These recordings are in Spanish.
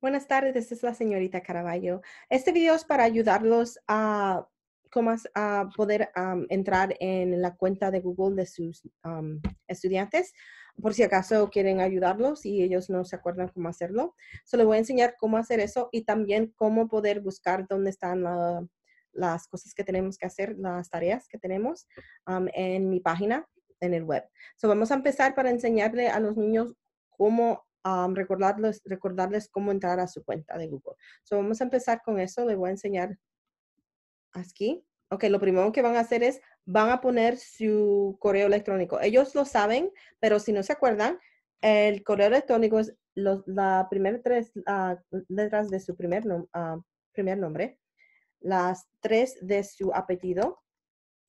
Buenas tardes, esta es la señorita Caraballo. Este video es para ayudarlos a, a poder entrar en la cuenta de Google de sus estudiantes, por si acaso quieren ayudarlos y ellos no se acuerdan cómo hacerlo. So, les voy a enseñar cómo hacer eso y también cómo poder buscar dónde están la- las cosas que tenemos que hacer, las tareas que tenemos en mi página, en el web. So, vamos a empezar para enseñarle a los niños cómo recordarles, recordarles cómo entrar a su cuenta de Google. So, vamos a empezar con eso. Les voy a enseñar aquí. Ok, lo primero que van a hacer es, van a poner su correo electrónico. Ellos lo saben, pero si no se acuerdan, el correo electrónico es los, la primera tres letras de su primer, nom- ah, primer nombre, las tres de su apellido,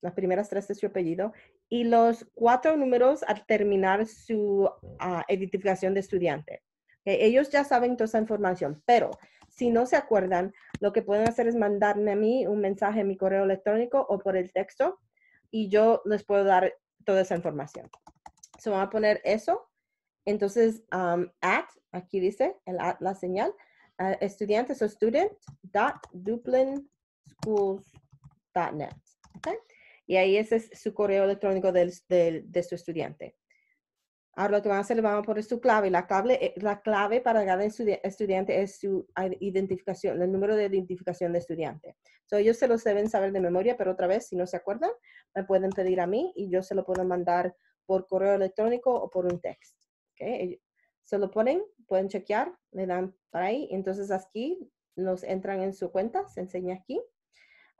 las primeras tres de su apellido, y los cuatro números al terminar su ah, identificación de estudiante. Ok, Ellos ya saben toda esa información, pero si no se acuerdan, lo que pueden hacer es mandarme a mí un mensaje en mi correo electrónico o por el texto y yo les puedo dar toda esa información. Se van a poner eso. Entonces, um, at, aquí dice el at, la señal, uh, estudiantes o student dot duplinschools.net. Okay? Y ahí ese es su correo electrónico del, del- de su estudiante. Ahora lo que van a hacer, van a poner su clave. La clave, eh, la clave para cada estudi- estudiante es su identificación, el número de identificación de estudiante. So, ellos se los deben saber de memoria, pero otra vez, si no se acuerdan, me pueden pedir a mí y yo se lo puedo mandar por correo electrónico o por un text. Okay? Se lo ponen, pueden chequear, le dan para ahí. Entonces aquí los entran en su cuenta, se enseña aquí.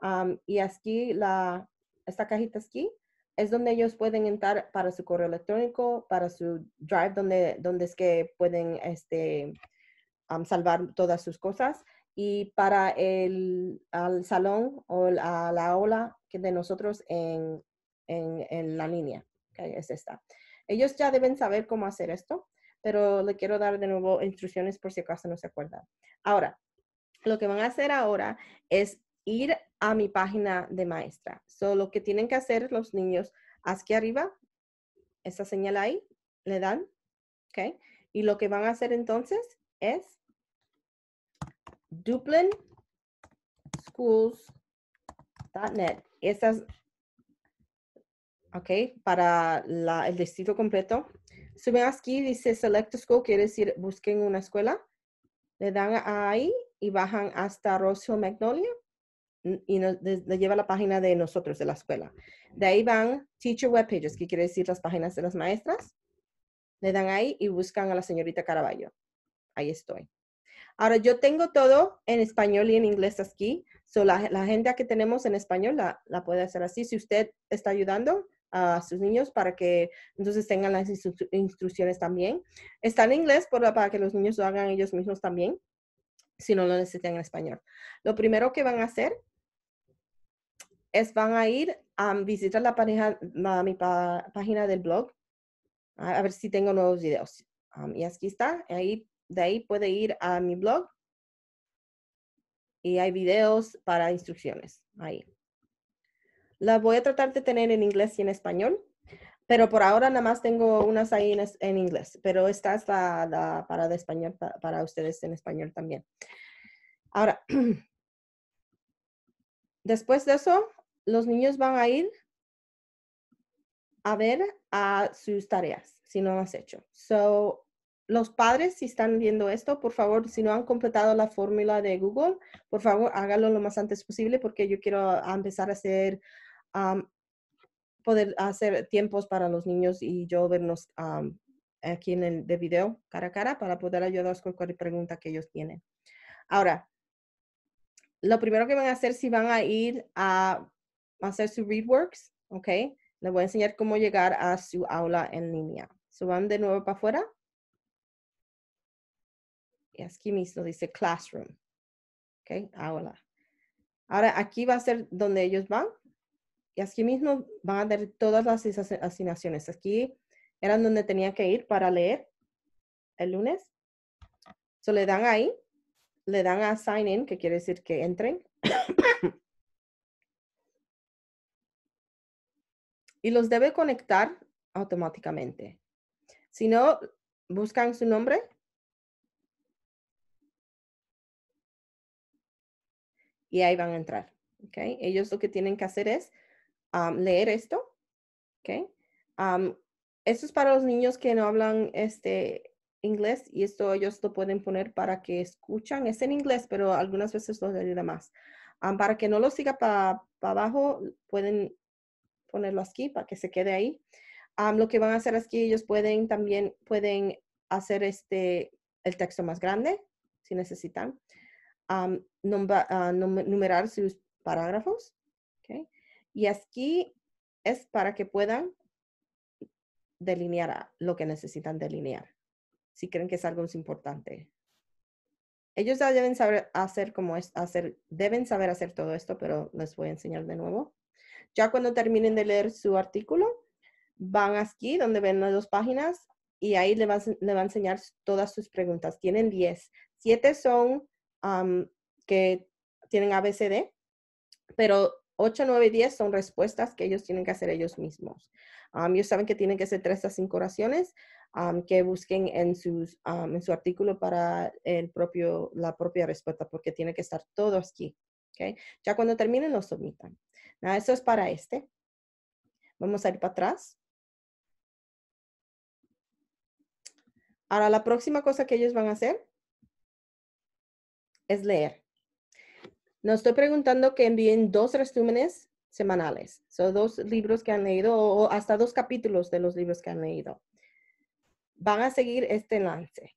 Am, y aquí, la, esta cajita aquí, es donde ellos pueden entrar para su correo electrónico, para su drive, donde, donde es que pueden este, salvar todas sus cosas. Y para el al salón o la, la aula que de nosotros en, en, en la línea, que es esta. Ellos ya deben saber cómo hacer esto, pero le quiero dar de nuevo instrucciones por si acaso no se acuerdan. Ahora, lo que van a hacer ahora es ir a mi página de maestra. So, lo que tienen que hacer los niños, aquí arriba, esa señal ahí, le dan, ¿ok? Y lo que van a hacer entonces es dublin.schools.net. Estas, ¿ok? Para la- el distrito completo. Suben aquí, dice Select School, quiere decir busquen una escuela. Le dan ahí y bajan hasta Rose Hill Magnolia y nos le lleva a la página de nosotros, de la escuela. De ahí van Teacher Web Pages, que quiere decir las páginas de las maestras. Le dan ahí y buscan a la señorita Caraballo. Ahí estoy. Ahora, yo tengo todo en español y en inglés aquí. So, la, agenda que tenemos en español la, la puede hacer así. Si usted está ayudando a sus niños para que entonces tengan las instru- instrucciones también. Está en inglés para, para que los niños lo hagan ellos mismos también, si no lo necesitan en español. Lo primero que van a hacer es van a ir a visitar la, página- la- mi pa- página del blog, a, a ver si tengo nuevos videos. Um, y aquí está, ahí, de ahí puede ir a mi blog y hay videos para instrucciones ahí. La voy a tratar de tener en inglés y en español, pero por ahora nada más tengo unas ahí en, en inglés, pero esta es la, la para de español pa- para ustedes en español también. Ahora, después de eso, los niños van a ir a ver a sus tareas, si no lo has hecho. So, los padres, si están viendo esto, por favor, si no han completado la fórmula de Google, por favor, háganlo lo más antes posible porque yo quiero a empezar a hacer, am, poder hacer tiempos para los niños y yo vernos am, aquí en el de video cara a cara para poder ayudarlos con cualquier pregunta que ellos tienen. Ahora, lo primero que van a hacer si van a ir a hacer su ReadWorks, ¿ok? Les voy a enseñar cómo llegar a su aula en línea. So van de nuevo para afuera. Y aquí mismo dice Classroom. ¿Ok? Aula. Ahora aquí va a ser donde ellos van. Y aquí mismo van a dar todas las asignaciones. Aquí eran donde tenía que ir para leer el lunes. So le dan ahí. Le dan a Sign In, que quiere decir que entren. y los debe conectar automáticamente. Si no, buscan su nombre y ahí van a entrar. ¿okay? Ellos lo que tienen que hacer es um, leer esto. ¿okay? Um, esto es para los niños que no hablan este inglés y esto ellos lo pueden poner para que escuchan. Es en inglés, pero algunas veces los ayuda más. Um, para que no lo siga para abajo, pueden ponerlo aquí para que se quede ahí. lo que van a hacer es que ellos pueden también pueden hacer este el texto más grande si necesitan. Um, numerar sus parágrafos. Okay. Y aquí es para que puedan delinear lo que necesitan delinear, si creen que es algo importante. Ellos ya deben saber hacer como es, hacer, deben saber hacer todo esto, pero les voy a enseñar de nuevo. Ya cuando terminen de leer su artículo, van aquí donde ven las dos páginas y ahí le va, le va a enseñar todas sus preguntas. Tienen 10. Siete son que tienen ABCD, pero 8, 9 y 10 son respuestas que ellos tienen que hacer ellos mismos. ellos saben que tienen que hacer 3 a 5 oraciones que busquen en, sus, en su artículo para el propio, la propia respuesta, porque tiene que estar todo aquí. Okay? Ya cuando terminen, lo submitan. eso es para este. Vamos a ir para atrás. Ahora, la próxima cosa que ellos van a hacer es leer. No estoy preguntando que envíen dos resúmenes semanales. Son dos libros que han leído o hasta dos capítulos de los libros que han leído. Van a seguir este enlace.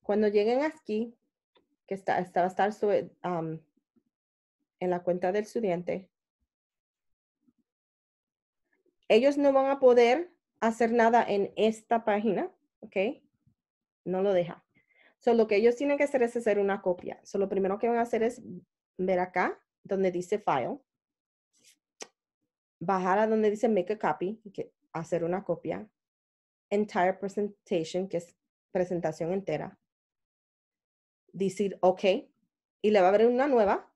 Cuando lleguen aquí, que está, está va a estar en la cuenta del estudiante, ellos no van a poder hacer nada en esta página, ¿ok? No lo deja. So, lo que ellos tienen que hacer es hacer una copia. So, lo primero que van a hacer es ver acá, donde dice File, bajar a donde dice Make a Copy, hacer una copia, Entire Presentation, que es presentación entera, decir OK, y le va a abrir una nueva,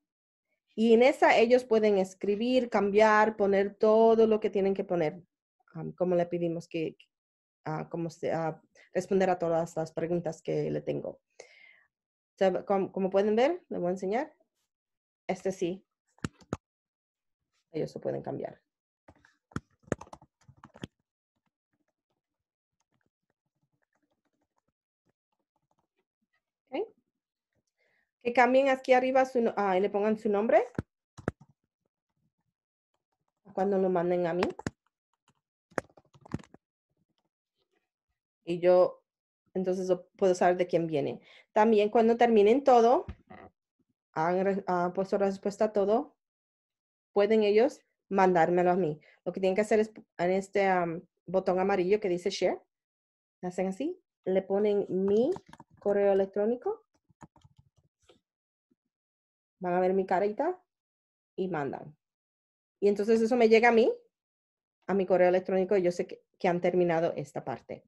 y en esa ellos pueden escribir, cambiar, poner todo lo que tienen que poner, como le pedimos que, uh, como responder a todas las preguntas que le tengo. como, pueden ver, le voy a enseñar. Este sí, ellos se pueden cambiar. Que cambien aquí arriba su, y le pongan su nombre cuando lo manden a mí. Y yo entonces puedo saber de quién viene. También cuando terminen todo, han, puesto la respuesta a todo, pueden ellos mandármelo a mí. Lo que tienen que hacer es en este botón amarillo que dice share, hacen así, le ponen mi correo electrónico, van a ver mi carita y mandan. Y entonces eso me llega a mí, a mi correo electrónico, y yo sé que han terminado esta parte.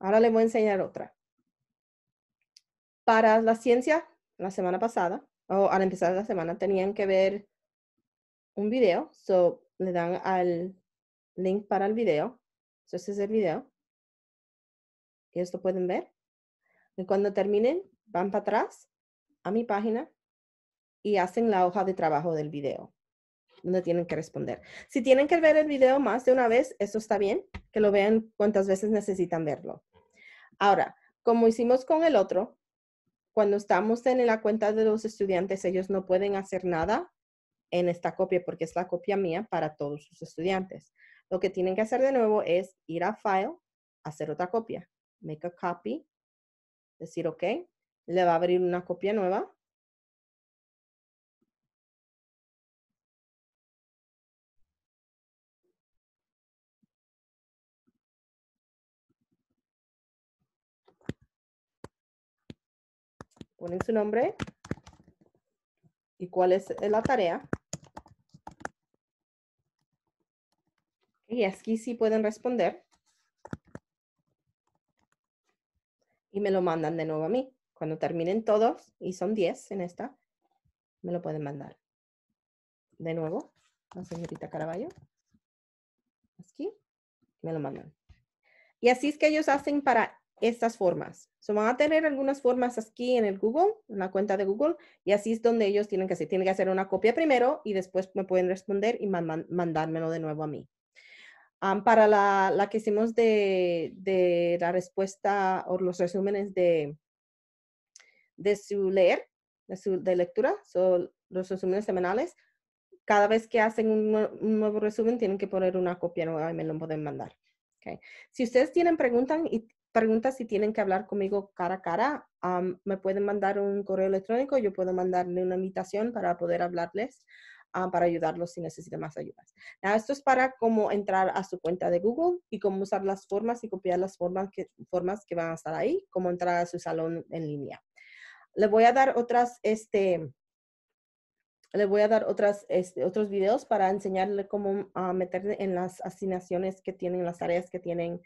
Ahora les voy a enseñar otra. Para la ciencia, la semana pasada, o al empezar la semana, tenían que ver un video. So, le dan al link para el video. So, ese es el video. Y esto pueden ver. Y cuando terminen, van para atrás a mi página y hacen la hoja de trabajo del video, donde tienen que responder. Si tienen que ver el video más de una vez, eso está bien, que lo vean cuantas veces necesitan verlo. Ahora, como hicimos con el otro, cuando estamos en la cuenta de los estudiantes, ellos no pueden hacer nada en esta copia porque es la copia mía para todos sus estudiantes. Lo que tienen que hacer de nuevo es ir a File, hacer otra copia, make a copy, decir OK, le va a abrir una copia nueva ponen su nombre y cuál es la tarea. Y aquí sí pueden responder. Y me lo mandan de nuevo a mí. Cuando terminen todos, y son 10 en esta, me lo pueden mandar. De nuevo, la señorita Caraballo. Aquí, me lo mandan. Y así es que ellos hacen para estas formas. So, van a tener algunas formas aquí en el Google, en la cuenta de Google, y así es donde ellos tienen que hacer. Tienen que hacer una copia primero y después me pueden responder y mandármelo de nuevo a mí. para la, la, que hicimos de, de, la respuesta o los resúmenes de, de su leer, de su de lectura, son los resúmenes semanales, cada vez que hacen un, un, nuevo resumen tienen que poner una copia nueva y me lo pueden mandar. Okay. Si ustedes tienen preguntas y preguntas si tienen que hablar conmigo cara a cara, me pueden mandar un correo electrónico, yo puedo mandarle una invitación para poder hablarles, para ayudarlos si necesitan más ayuda. esto es para cómo entrar a su cuenta de Google y cómo usar las formas y copiar las formas que, formas que van a estar ahí, cómo entrar a su salón en línea. Le voy a dar otras, este, le voy a dar otras, este, otros videos para enseñarle cómo uh, meter en las asignaciones que tienen, las tareas que tienen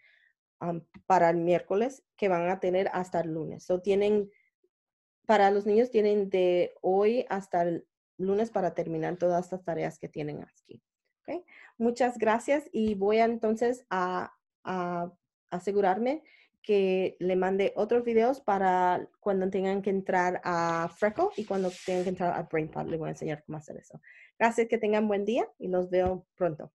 para el miércoles, que van a tener hasta el lunes. So, tienen, para los niños tienen de hoy hasta el lunes para terminar todas estas tareas que tienen aquí. Okay. Muchas gracias y voy entonces a, a asegurarme que le mande otros videos para cuando tengan que entrar a Freckle y cuando tengan que entrar a BrainPod. Le voy a enseñar cómo hacer eso. Gracias, que tengan buen día y los veo pronto.